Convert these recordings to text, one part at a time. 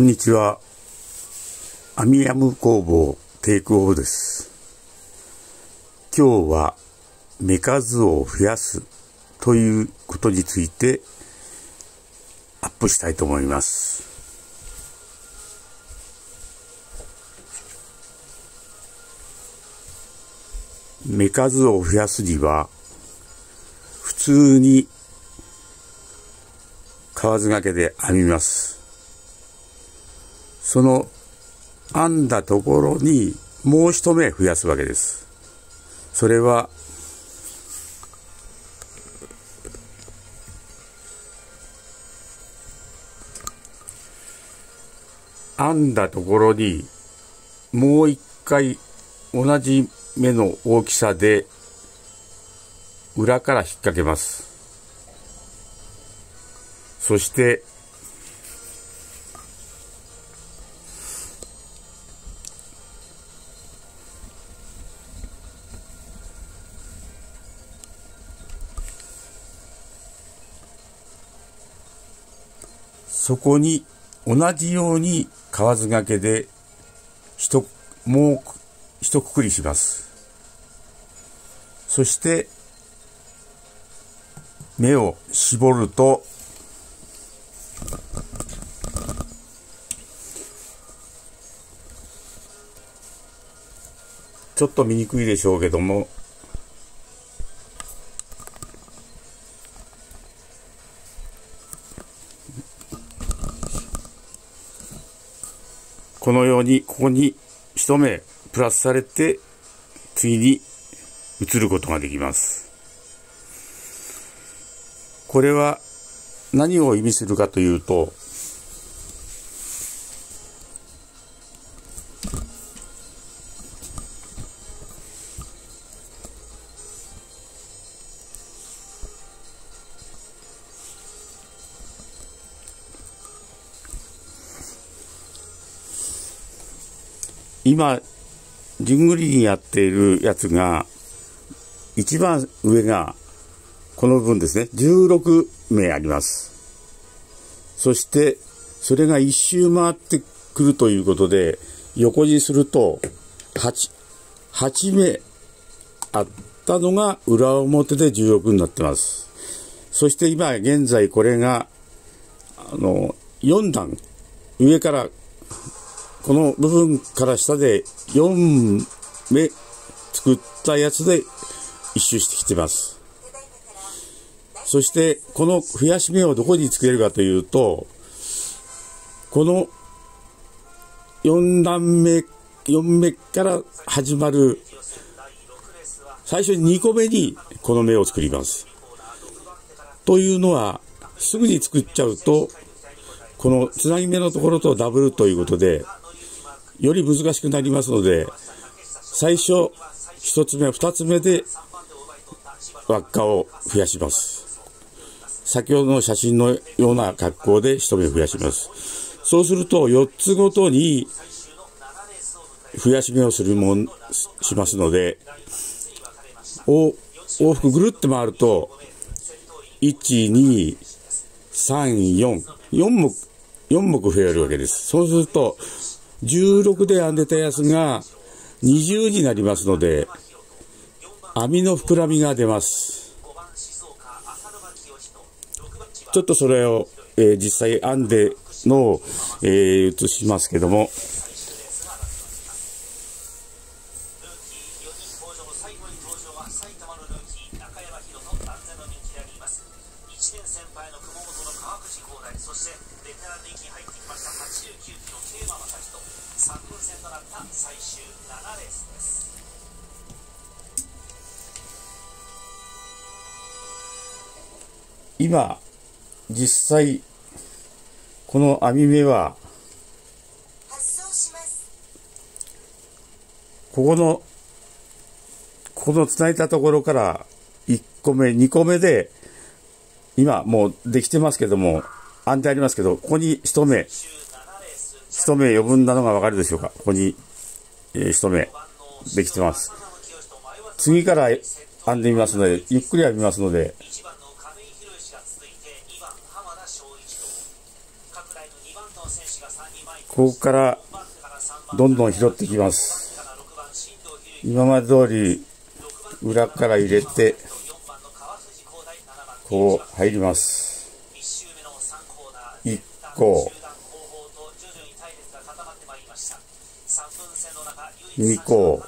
こんにちは。アミヤム工房テイクオフです。今日は目数を増やすということについてアップしたいと思います。目数を増やすには普通に河津掛けで編みます。その編んだところにもう一目増やすわけです。それは編んだところにもう一回同じ目の大きさで裏から引っ掛けます。そしてそこに同じように河津掛けで一もう一くくりします。そして目を絞るとちょっと見にくいでしょうけどもこのようにここに一目プラスされて次に移ることができます。これは何を意味するかというと今順繰りにやっているやつが一番上がこの部分ですね。16名あります。そしてそれが一周回ってくるということで横にすると 8, 8名あったのが裏表で16になってます。そして今現在これがあの4段上からこの部分から下で4目作ったやつで一周してきてます。そして、この増やし目をどこにつけるかというと、この4段目、4目から始まる、最初に2個目にこの目を作ります。というのは、すぐに作っちゃうと、このつなぎ目のところとダブルということで、より難しくなりますので、最初、一つ目、二つ目で輪っかを増やします。先ほどの写真のような格好で一目増やします。そうすると、四つごとに増やし目をするもん、しますので、往復ぐるって回ると、1、2、3、4、4目、4目増えるわけです。そうすると、16で編んでたやつが20になりますので、編みの膨らみが出ます。ちょっとそれを、えー実際編んでのを、えー写しますけども、1年先輩の熊本の川口光大そしてベテランの域に入ってきました89キロ桂馬正人3分戦となった最終7レースです今、実際、この編み目は、ここの、ここの繋いだところから1個目、2個目で、今もうできてますけども、編んでありますけど、ここに一目、一目余分なのがわかるでしょうか？ここに、えー一目できてます。次から編んでみますので、ゆっくり編みますので、ここからどんどん拾ってきます。今まで通り裏から入れて、4番の川藤光大7番こう入ります。1周目の3コーナー一個3分線の中唯一二個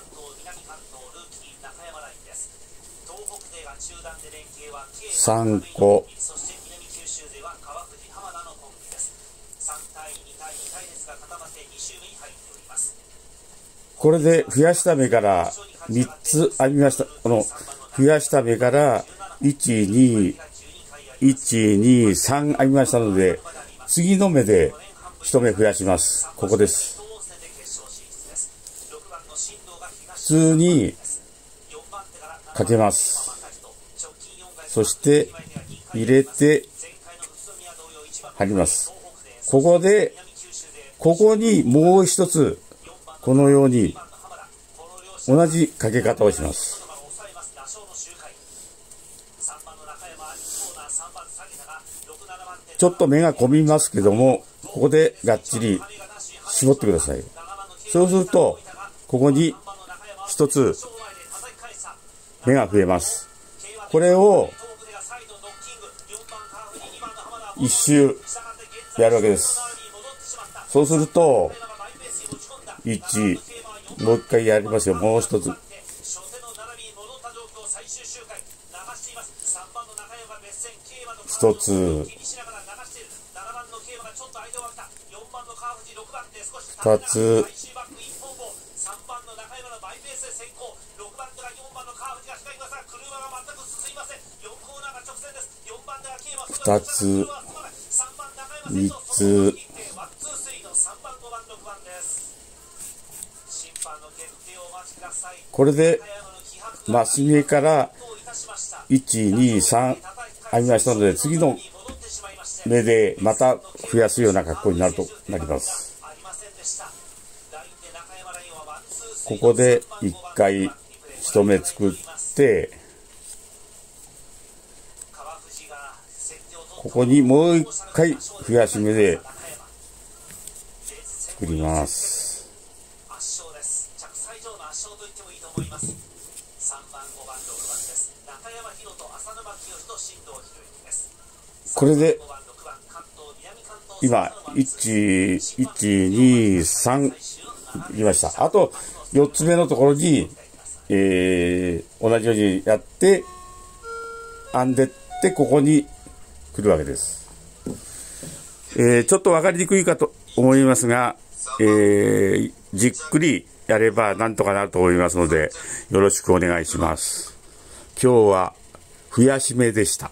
三個そして南九州勢は川藤浜田のコンビです3対2対2隊列が固まって2周目に入っておりますこれで増やした目から3つありました。この増やした目から1、2、1、2、3ありましたので、次の目で1目増やします。ここです。普通にかけます。そして入れて貼ります。ここで、ここにもう一つ、このように同じかけ方をします。ちょっと目が込みますけども、ここでがっちり絞ってください。そうすると、ここに一つ目が増えます。これを一周やるわけです。そうすると、1、もう一回やりますよ。もう一つ。一つ、二つ、二つ、三つ、これで、マス目から1、2、3ありましたので、次の目でまた増やすような格好になるとなります。ここで一回一目作って、ここにもう一回増やし目で作ります。圧勝です。着彩上の圧勝と言ってもいいと思います。3番、5番、6番です。中山宏と浅沼清と新藤博之です。これで、今、1、1、2、3、いました。あと、4つ目のところに、えー、同じようにやって、編んでって、ここに来るわけです。えー、ちょっと分かりにくいかと思いますが、えー、じっくりやればなんとかなると思いますので、よろしくお願いします。今日は、増やし目でした。